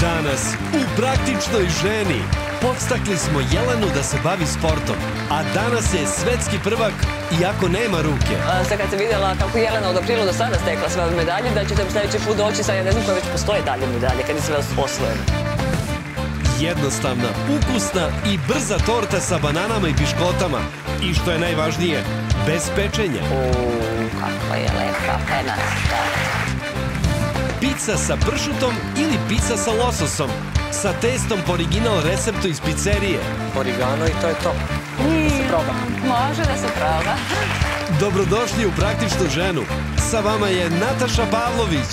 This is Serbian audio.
Danas u praktičnoj ženi podstakli smo Jelenu da se bavi sportom, a danas je svetski prvak iako nema ruke. A, sad kad sam vidjela kako Jelena od aprilu do sada stekla sve medalje, da ćete sledeći put doći, sad ja ne znam koje već postoje dalje medalje, kad je sve osvojeno. Jednostavna, ukusna i brza torta sa bananama i piškotama. I što je najvažnije, bez pečenja. Uuu, kakva je lepa penasta. Pizza sa pršutom ili pizza sa lososom. Sa testom po original receptu iz pizzerije. Origano i to je to. Da se proba. Može da se proba. Dobrodošli u praktičnu ženu. Sa vama je Nataša Pavlović.